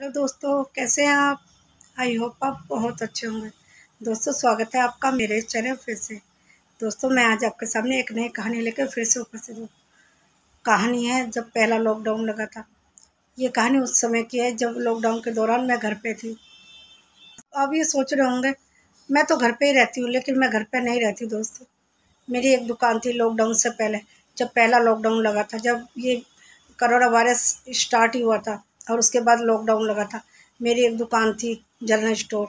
Hello दोस्तों, कैसे हैं आप? आई होप आप बहुत अच्छे होंगे। दोस्तों, स्वागत है आपका मेरे चैनल फिर से। दोस्तों, मैं आज आपके सामने एक नई कहानी लेकर फिर से उपस्थित हूँ। कहानी है, जब पहला लॉकडाउन लगा था। ये कहानी उस समय की है, जब लॉकडाउन के दौरान मैं घर पे थी। अब ये सोच रहे होंगे, मैं तो घर पे ही रहती हूँ, लेकिन मैं घर पे नहीं रहती दोस्तों। मेरी एक दुकान थी लॉकडाउन से पहले, जब पहला लॉकडाउन लगा था, जब ये करोना वायरस स्टार्ट ही हुआ था। और उसके बाद लॉकडाउन लगा था। मेरी एक दुकान थी जनरल स्टोर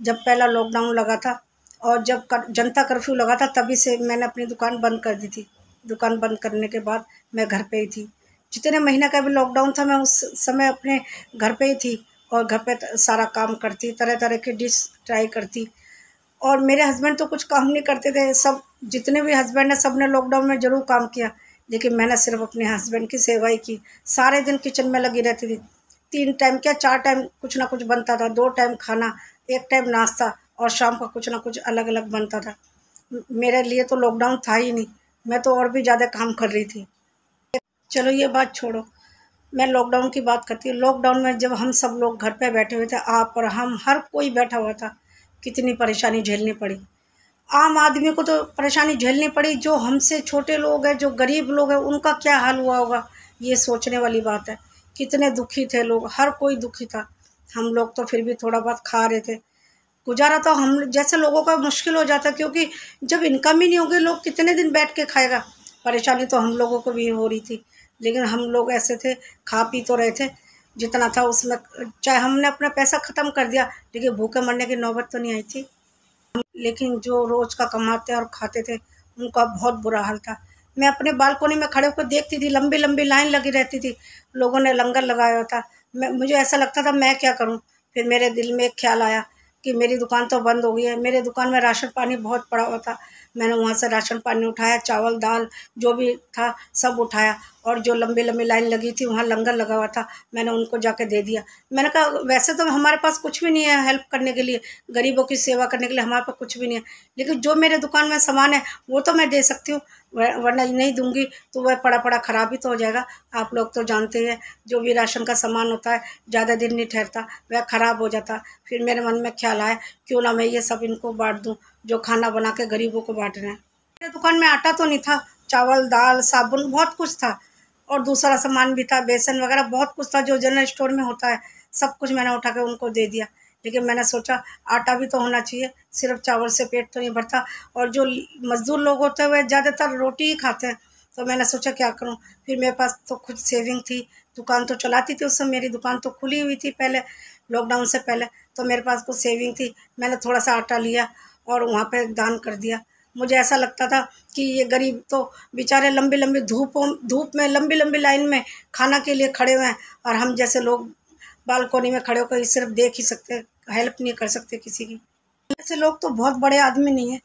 जब पहला लॉकडाउन लगा था और जब कर, जनता कर्फ्यू लगा था तभी से मैंने अपनी दुकान बंद कर दी थी। दुकान बंद करने के बाद मैं घर पे ही थी। जितने महीने का भी लॉकडाउन था मैं उस समय अपने घर पे ही थी और घर पे सारा काम करती तरह तरह की डिश ट्राई करती। और मेरे हस्बैंड तो कुछ काम नहीं करते थे सब जितने भी हस्बैंड हैं सबने लॉकडाउन में ज़रूर काम किया। लेकिन मैंने सिर्फ़ अपने हस्बैंड की सेवा ही की। सारे दिन किचन में लगी रहती थी। तीन टाइम क्या, चार टाइम कुछ ना कुछ बनता था। दो टाइम खाना, एक टाइम नाश्ता और शाम का कुछ ना कुछ अलग अलग बनता था। मेरे लिए तो लॉकडाउन था ही नहीं। मैं तो और भी ज़्यादा काम कर रही थी। चलो, ये बात छोड़ो। मैं लॉकडाउन की बात करती हूँ। लॉकडाउन में जब हम सब लोग घर पे बैठे हुए थे, आप और हम, हर कोई बैठा हुआ था। कितनी परेशानी झेलनी पड़ी। आम आदमी को तो परेशानी झेलनी पड़ी, जो हमसे छोटे लोग हैं, जो गरीब लोग हैं, उनका क्या हाल हुआ होगा? ये सोचने वाली बात है। कितने दुखी थे लोग, हर कोई दुखी था। हम लोग तो फिर भी थोड़ा बहुत खा रहे थे। गुजारा तो हम जैसे लोगों का मुश्किल हो जाता क्योंकि जब इनकम ही नहीं होगी, लोग कितने दिन बैठ के खाएगा? परेशानी तो हम लोगों को भी हो रही थी। लेकिन हम लोग ऐसे थे, खा पी तो रहे थे, जितना था उसमें, चाहे हमने अपना पैसा ख़त्म कर दिया, लेकिन भूखे मरने की नौबत तो नहीं आई थी। लेकिन जो रोज़ का कमाते और खाते थे, उनका बहुत बुरा हाल था। मैं अपने बालकोनी में खड़े होकर देखती थी लंबी लंबी लाइन लगी रहती थी, लोगों ने लंगर लगाया था। मैं, मुझे ऐसा लगता था, मैं क्या करूँ? फिर मेरे दिल में एक ख्याल आया कि मेरी दुकान तो बंद हो गई है। मेरे दुकान में राशन पानी बहुत पड़ा हुआ था। मैंने वहाँ से राशन पानी उठाया, चावल, दाल, जो भी था, सब उठाया और जो लंबी लंबी लाइन लगी थी, वहाँ लंगर लगा हुआ था, मैंने उनको जाके दे दिया। मैंने कहा, वैसे तो हमारे पास कुछ भी नहीं है हेल्प करने के लिए, गरीबों की सेवा करने के लिए हमारे पास कुछ भी नहीं है, लेकिन जो मेरे दुकान में सामान है, वो तो मैं दे सकती हूँ वरना नहीं दूँगी तो वह पड़ा पड़ा ख़राब ही तो हो जाएगा। आप लोग तो जानते हैं, जो भी राशन का सामान होता है, ज़्यादा दिन नहीं ठहरता, वह ख़राब हो जाता। फिर मेरे मन में ख्याल आया, क्यों ना मैं ये सब इनको बांट दूँ जो खाना बना के गरीबों को बांट रहे हैं। मेरे दुकान में आटा तो नहीं था, चावल, दाल, साबुन, बहुत कुछ था। और दूसरा सामान भी था, बेसन वगैरह बहुत कुछ था जो जनरल स्टोर में होता है। सब कुछ मैंने उठा के उनको दे दिया। लेकिन मैंने सोचा, आटा भी तो होना चाहिए, सिर्फ़ चावल से पेट तो नहीं भरता। और जो मज़दूर लोग होते वह ज़्यादातर रोटी ही खाते हैं। तो मैंने सोचा, क्या करूँ? फिर मेरे पास तो खुद सेविंग थी। दुकान तो चलाती थी, उस समय मेरी दुकान तो खुली हुई थी पहले लॉकडाउन से पहले। तो मेरे पास कुछ सेविंग थी। मैंने थोड़ा सा आटा लिया। और वहाँ पे दान कर दिया। मुझे ऐसा लगता था कि ये गरीब तो बेचारे लंबी लंबी धूपों, धूप में, लंबी लंबी लाइन में खाना के लिए खड़े हुए हैं और हम जैसे लोग बालकोनी में खड़े होकर सिर्फ़ देख ही सकते, हेल्प नहीं कर सकते किसी की। ऐसे लोग तो बहुत बड़े आदमी नहीं है।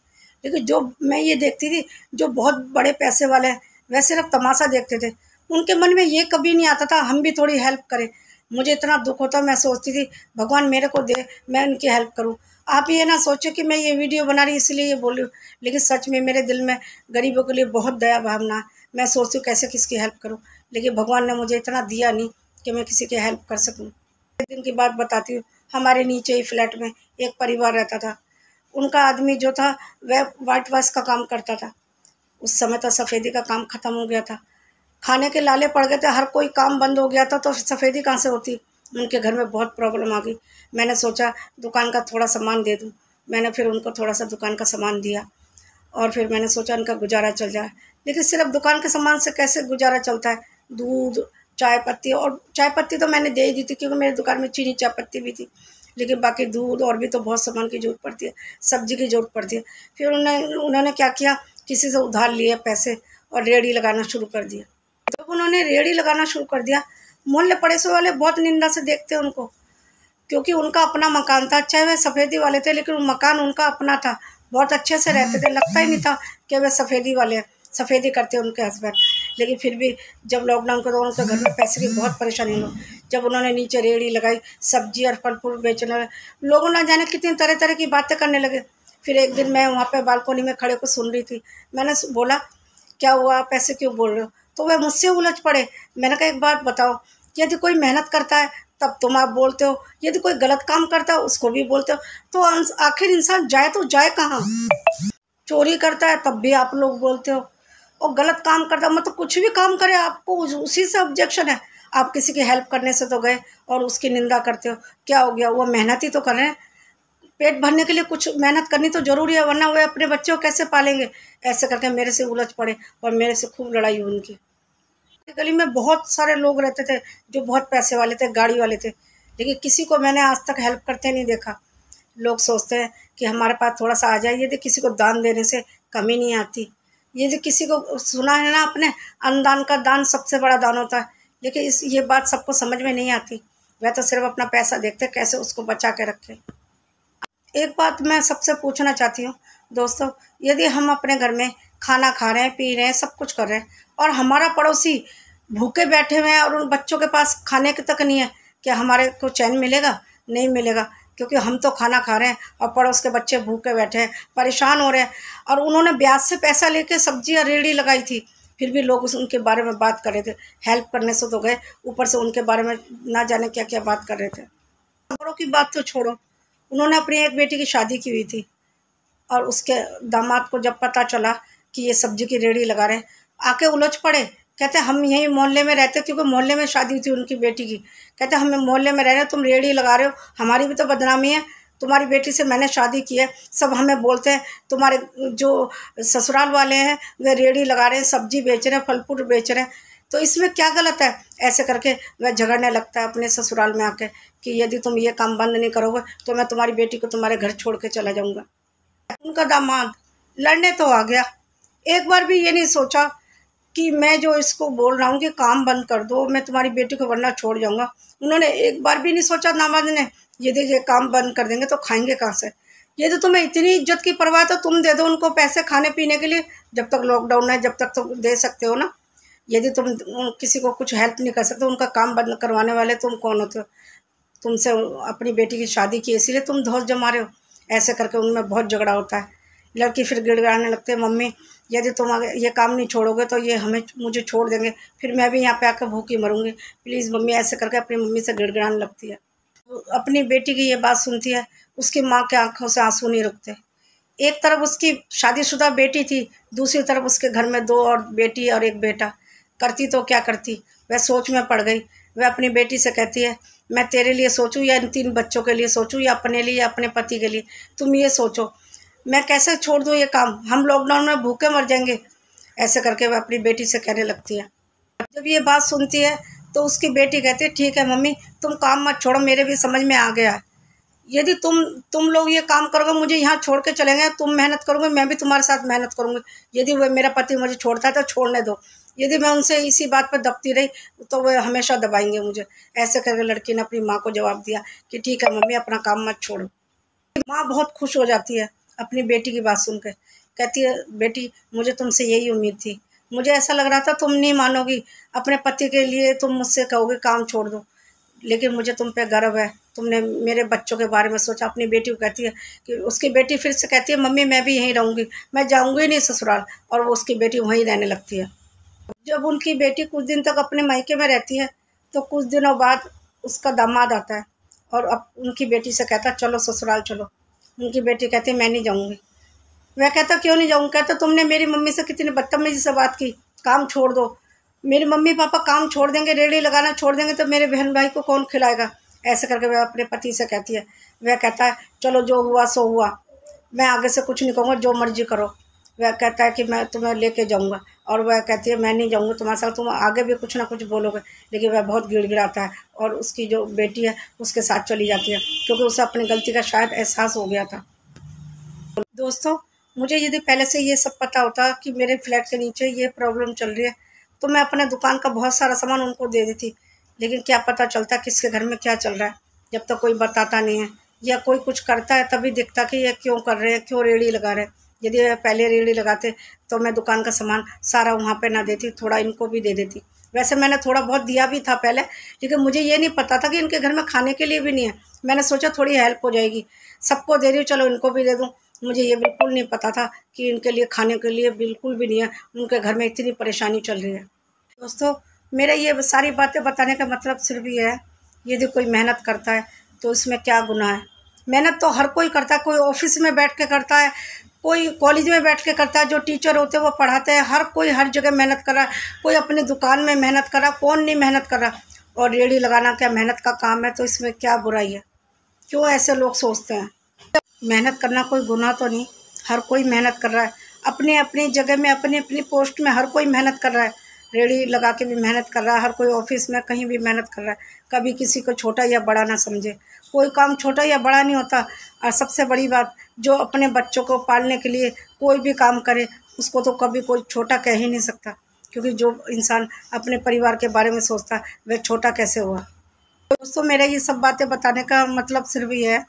लेकिन जो मैं ये देखती थी, जो बहुत बड़े पैसे वाले हैं, वह सिर्फ़ तमाशा देखते थे। उनके मन में ये कभी नहीं आता था, हम भी थोड़ी हेल्प करें। मुझे इतना दुख होता, मैं सोचती थी, भगवान मेरे को दे, मैं उनकी हेल्प करूँ। आप ये ना सोचो कि मैं ये वीडियो बना रही इसलिए ये बोल लेकिन सच में मेरे दिल में गरीबों के लिए बहुत दया भावना, मैं सोचती हूँ कैसे किसकी हेल्प करूँ। लेकिन भगवान ने मुझे इतना दिया नहीं कि मैं किसी की हेल्प कर सकूँ। एक दिन की बात बताती हूँ, हमारे नीचे ही फ्लैट में एक परिवार रहता था। उनका आदमी जो था, वह वाइट वाश का काम करता था। उस समय तो सफ़ेदी का काम ख़त्म हो गया था। खाने के लाले पड़ गए थे, हर कोई काम बंद हो गया था तो सफ़ेदी कहाँ से होती? उनके घर में बहुत प्रॉब्लम आ गई। मैंने सोचा, दुकान का थोड़ा सामान दे दूँ। मैंने फिर उनको थोड़ा सा दुकान का सामान दिया और फिर मैंने सोचा, उनका गुजारा चल जाए। लेकिन सिर्फ़ दुकान के सामान से कैसे गुजारा चलता है? दूध, चाय पत्ती और चाय पत्ती तो मैंने दे ही दी थी, क्योंकि मेरी दुकान में चीनी चाय पत्ती भी थी। लेकिन बाकी दूध और भी तो बहुत सामान की ज़रूरत पड़ती है, सब्ज़ी की ज़रूरत पड़ती है। फिर उन्होंने उन्होंने क्या किया? किसी से उधार लिए, पैसे और रेडी लगाना शुरू कर दिया। उन्होंने रेडी लगाना शुरू कर दिया। मोहल्ले पड़ोसी वाले बहुत निंदा से देखते उनको, क्योंकि उनका अपना मकान था। चाहे वह सफ़ेदी वाले थे, लेकिन मकान उनका अपना था। बहुत अच्छे से रहते थे। लगता ही नहीं था कि वह सफ़ेदी वाले हैं सफ़ेदी करते उनके हस्बैंड लेकिन फिर भी जब लॉकडाउन के दौरान उनके घर में पैसे की बहुत परेशानी हो जब उन्होंने नीचे रेड़ी लगाई, सब्ज़ी और फल फूल बेचने लोगों। ना जाने कितनी तरह तरह की बातें करने लगे। फिर एक दिन मैं वहाँ पे बालकोनी में खड़े को सुन रही थी। मैंने बोला, क्या हुआ? पैसे क्यों बोल रहे हो? तो वह मुझसे उलझ पड़े। मैंने कहा, एक बात बताओ, यदि कोई मेहनत करता है, तब तुम आप बोलते हो। यदि कोई गलत काम करता है, उसको भी बोलते हो। तो आखिर इंसान जाए तो जाए कहाँ? चोरी करता है, तब भी आप लोग बोलते हो। और गलत काम करता मतलब कुछ भी काम करे, आपको उसी से ऑब्जेक्शन है। आप किसी की हेल्प करने से तो गए और उसकी निंदा करते हो। क्या हो गया? वो मेहनत ही तो कर रहे पेट भरने के लिए कुछ मेहनत करनी तो ज़रूरी है, वरना वे अपने बच्चों को कैसे पालेंगे? ऐसे करके मेरे से उलझ पड़े और मेरे से खूब लड़ाई हुई उनकी। गली में बहुत सारे लोग रहते थे जो बहुत पैसे वाले थे, गाड़ी वाले थे। लेकिन किसी को मैंने आज तक हेल्प करते नहीं देखा। लोग सोचते हैं कि हमारे पास थोड़ा सा आ जाए। यदि किसी को दान देने से कमी नहीं आती। यदि किसी को सुना है ना अपने अनुदान का दान सबसे बड़ा दान होता है। लेकिन इस, ये बात सबको समझ में नहीं आती। वह तो सिर्फ़ अपना पैसा देखते कैसे उसको बचा के रखे। एक बात मैं सबसे पूछना चाहती हूँ, दोस्तों, यदि हम अपने घर में खाना खा रहे हैं, पी रहे हैं, सब कुछ कर रहे हैं। और हमारा पड़ोसी भूखे बैठे हुए हैं और उन बच्चों के पास खाने के तक नहीं है। क्या हमारे को चैन मिलेगा? नहीं मिलेगा, क्योंकि हम तो खाना खा रहे हैं और पड़ोस के बच्चे भूखे बैठे हैं, परेशान हो रहे हैं। और उन्होंने ब्याज से पैसा लेके सब्ज़ियाँ रेडी लगाई थी। फिर भी लोग उनके बारे में बात कर रहे थे। हेल्प करने से तो गए, ऊपर से उनके बारे में ना जाने क्या क्या बात कर रहे थे। खबरों की बात तो छोड़ो। उन्होंने अपनी एक बेटी की शादी की हुई थी। और उसके दामाद को जब पता चला कि ये सब्ज़ी की रेडी लगा रहे हैं। आके उलझ पड़े। कहते, हम यहीं मोहल्ले में रहते क्योंकि मोहल्ले में शादी थी उनकी बेटी की। कहते, हम मोहल्ले में रह रहे हो, तुम रेडी लगा रहे हो। हमारी भी तो बदनामी है। तुम्हारी बेटी से मैंने शादी की है। सब हमें बोलते हैं, तुम्हारे जो ससुराल वाले हैं, वे रेडी लगा रहे हैं, सब्ज़ी बेच रहे हैं फल फ्रूट बेच रहे हैं। तो इसमें क्या गलत है? ऐसे करके वह झगड़ने लगता है अपने ससुराल में आके कि यदि तुम ये काम बंद नहीं करोगे तो मैं तुम्हारी बेटी को तुम्हारे घर छोड़ के चला जाऊँगा। उनका दामाद, लड़ने तो आ गया। एक बार भी ये नहीं सोचा कि मैं जो इसको बोल रहा हूँ कि काम बंद कर दो, मैं तुम्हारी बेटी को वरना छोड़ जाऊँगा। उन्होंने एक बार भी नहीं सोचा दामाद ने, ये काम बंद कर देंगे तो खाएँगे कहाँ से? ये तो तुम्हें इतनी इज़्ज़त की परवाह तो तुम दे दो उनको पैसे खाने पीने के लिए, जब तक लॉकडाउन है, जब तक तुम दे सकते हो ना। यदि तुम किसी को कुछ हेल्प नहीं कर सकते, उनका काम बंद करवाने वाले तुम कौन होते हो तुमसे अपनी बेटी की शादी की, इसीलिए तुम धोस जमा रहे हो। ऐसे करके उनमें बहुत झगड़ा होता है। लड़की फिर गिड़गड़ाने लगते मम्मी, यदि तुम अगर ये काम नहीं छोड़ोगे तो ये हमें मुझे छोड़ देंगे, फिर मैं भी यहाँ पे आकर भूखी मरूँगी। प्लीज़ मम्मी, ऐसे करके अपनी मम्मी से गिड़गड़ाने लगती है। अपनी बेटी की ये बात सुनती है, उसकी माँ के आँखों से आँसू नहीं रुकते। एक तरफ़ उसकी शादीशुदा बेटी थी, दूसरी तरफ़ उसके घर में दो और बेटी और एक बेटा। करती तो क्या करती? वह सोच में पड़ गई। वह अपनी बेटी से कहती है, मैं तेरे लिए सोचूं या इन तीन बच्चों के लिए सोचूं या अपने लिए या अपने पति के लिए? तुम ये सोचो मैं कैसे छोड़ दूँ ये काम? हम लॉकडाउन में भूखे मर जाएँगे। ऐसे करके वह अपनी बेटी से कहने लगती है। जब ये बात सुनती है तो उसकी बेटी कहती है, ठीक है मम्मी, तुम काम मत छोड़ो, मेरे भी समझ में आ गया यदि तुम तुम लोग ये काम करोगे, मुझे यहाँ छोड़ के चलेंगे तुम मेहनत करोगे, मैं भी तुम्हारे साथ मेहनत करूँगी। यदि वह मेरा पति मुझे छोड़ता है तो छोड़ने दो। यदि मैं उनसे इसी बात पर दबती रही तो वह हमेशा दबाएँगे मुझे। ऐसे करके लड़की ने अपनी माँ को जवाब दिया कि, ठीक है मम्मी, अपना काम मत छोड़ो। माँ बहुत खुश हो जाती है। अपनी बेटी की बात सुन कहती है, बेटी, मुझे तुमसे यही उम्मीद थी। मुझे ऐसा लग रहा था तुम नहीं मानोगी। अपने पति के लिए तुम मुझसे कहोगे, काम छोड़ दो। लेकिन मुझे तुम पे गर्व है। तुमने मेरे बच्चों के बारे में सोचा। अपनी बेटी को कहती है कि उसकी बेटी फिर से कहती है, मम्मी, मैं भी यहीं रहूँगी। मैं जाऊँगी नहीं ससुराल। और वो उसकी बेटी वहीं रहने लगती है। जब उनकी बेटी कुछ दिन तक अपने मायके में रहती है तो कुछ दिनों बाद उसका दामाद आता है और अब उनकी बेटी से कहता चलो ससुराल चलो। उनकी बेटी कहती मैं नहीं जाऊँगी। वह कहता, क्यों नहीं जाऊँगा? कहता, तुमने मेरी मम्मी से कितनी बदतमीजी से बात की। काम छोड़ दो। मेरे मम्मी पापा काम छोड़ देंगे, रेडी लगाना छोड़ देंगे तो मेरे बहन भाई को कौन खिलाएगा? ऐसे करके वह अपने पति से कहती है। वह कहता है, चलो, जो हुआ, सो हुआ। मैं आगे से कुछ नहीं कहूँगा, जो मर्ज़ी करो। वह कहता है कि, मैं तुम्हें लेके जाऊँगा। और वह कहती है, मैं नहीं जाऊँगा तुम्हारे साथ, तुम आगे भी कुछ ना कुछ बोलोगे। लेकिन वह बहुत गिड़गिड़ाता है और उसकी जो बेटी है, उसके साथ चली जाती है, क्योंकि उसे अपनी गलती का शायद एहसास हो गया था। दोस्तों, मुझे यदि पहले से ये सब पता होता कि मेरे फ्लैट के नीचे ये प्रॉब्लम चल रही है तो मैं अपने दुकान का बहुत सारा सामान उनको दे देती। लेकिन क्या पता चलता किसके घर में क्या चल रहा है। जब तक तो कोई बताता नहीं है, या कोई कुछ करता है, तभी दिखता कि ये क्यों कर रहे हैं, क्यों रेड़ी लगा रहे हैं। यदि पहले रेड़ी लगाते तो मैं दुकान का सामान सारा वहाँ पे ना देती, थोड़ा इनको भी दे देती। वैसे मैंने थोड़ा बहुत दिया भी था पहले, लेकिन मुझे ये नहीं पता था कि इनके घर में खाने के लिए भी नहीं है। मैंने सोचा थोड़ी हेल्प हो जाएगी। सबको दे रही हूँ, चलो इनको भी दे दूँ। मुझे ये बिल्कुल नहीं पता था कि इनके लिए, खाने के लिए बिल्कुल भी नहीं है। उनके घर में इतनी परेशानी चल रही है। दोस्तों, मेरा ये सारी बातें बताने का मतलब सिर्फ़ ये है, यदि कोई मेहनत करता है तो इसमें क्या गुनाह है? मेहनत तो हर कोई करता है, कोई ऑफ़िस में बैठ के करता है, कोई कॉलेज में बैठ के करता है, जो टीचर होते हैं वो पढ़ाते हैं, हर कोई हर जगह मेहनत कर रहा है, कोई अपनी दुकान में मेहनत कर रहा कौन नहीं मेहनत कर रहा, और रेडी लगाना क्या मेहनत का काम है तो इसमें क्या बुराई है, क्यों ऐसे लोग सोचते हैं? मेहनत करना कोई गुनाह तो नहीं, हर कोई मेहनत कर रहा है अपनी अपनी जगह में अपनी अपनी पोस्ट में हर कोई मेहनत कर रहा है रेडी लगा के भी मेहनत कर रहा है, हर कोई ऑफ़िस में कहीं भी मेहनत कर रहा है, कभी किसी को छोटा या बड़ा ना समझे। कोई काम छोटा या बड़ा नहीं होता, और सबसे बड़ी बात, जो अपने बच्चों को पालने के लिए कोई भी काम करे, उसको तो कभी कोई छोटा कह ही नहीं सकता, क्योंकि जो इंसान अपने परिवार के बारे में सोचता, वह छोटा कैसे हुआ। दोस्तों, मेरा ये सब बातें बताने का मतलब सिर्फ़ ये है,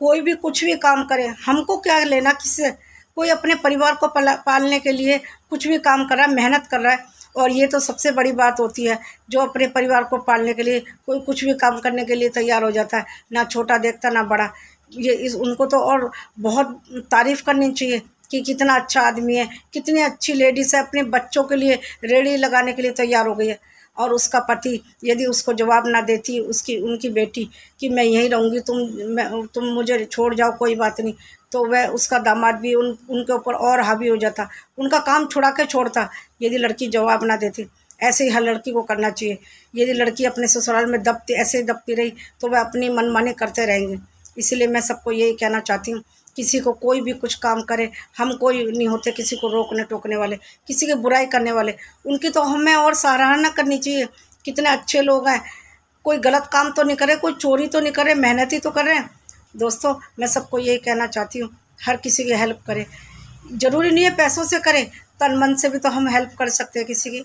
कोई भी कुछ भी काम करे, हमको क्या लेना किससे? कोई अपने परिवार को पालने के लिए कुछ भी काम कर रहा है, मेहनत कर रहा है और ये तो सबसे बड़ी बात होती है, जो अपने परिवार को पालने के लिए, कोई कुछ भी काम करने के लिए तैयार हो जाता है, ना छोटा देखता, ना बड़ा। ये इस, उनको तो और बहुत तारीफ़ करनी चाहिए कि कितना अच्छा आदमी है, कितनी अच्छी लेडीज़ है, अपने बच्चों के लिए रेडी लगाने के लिए तैयार हो गई है। और उसका पति यदि उसको जवाब ना देती उसकी, उनकी बेटी कि मैं यहीं रहूँगी, तुम, मैं, तुम मुझे छोड़ जाओ, कोई बात नहीं। तो वह उसका दामाद भी उन, उनके ऊपर और हावी हो जाता। उनका काम छुड़ा के छोड़ता, यदि लड़की जवाब ना देती। ऐसे ही हर लड़की को करना चाहिए। यदि लड़की अपने ससुराल में दबती, ऐसे दबती रही तो वह अपनी मनमानी करते रहेंगे। इसलिए मैं सबको यही कहना चाहती हूँ किसी को कोई भी कुछ काम करे, हम कोई नहीं होते किसी को रोकने टोकने वाले, किसी की बुराई करने वाले। उनकी तो हमें और सराहना करनी चाहिए, कितने अच्छे लोग हैं। कोई गलत काम तो नहीं करे, कोई चोरी तो नहीं करे, मेहनत ही तो कर रहे हैं। दोस्तों, मैं सबको यही कहना चाहती हूँ, हर किसी की हेल्प करें। ज़रूरी नहीं है पैसों से करें, तन मन से भी तो हम हेल्प कर सकते हैं किसी की।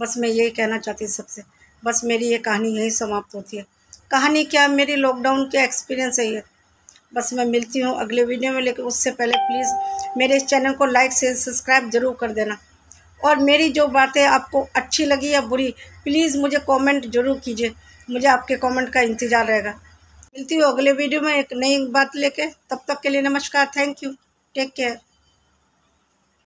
बस मैं यही कहना चाहती हूँ सबसे। बस मेरी ये कहानी यही समाप्त होती है। कहानी क्या मेरी लॉकडाउन के एक्सपीरियंस है। ये बस मैं मिलती हूँ अगले वीडियो में, लेकिन उससे पहले प्लीज़ मेरे इस चैनल को लाइक से सब्सक्राइब ज़रूर कर देना। और मेरी जो बातें आपको अच्छी लगी या बुरी प्लीज़ मुझे कमेंट ज़रूर कीजिए। मुझे आपके कमेंट का इंतज़ार रहेगा। मिलती हूँ अगले वीडियो में एक नई बात लेके। तब तक के लिए नमस्कार। Thank you take care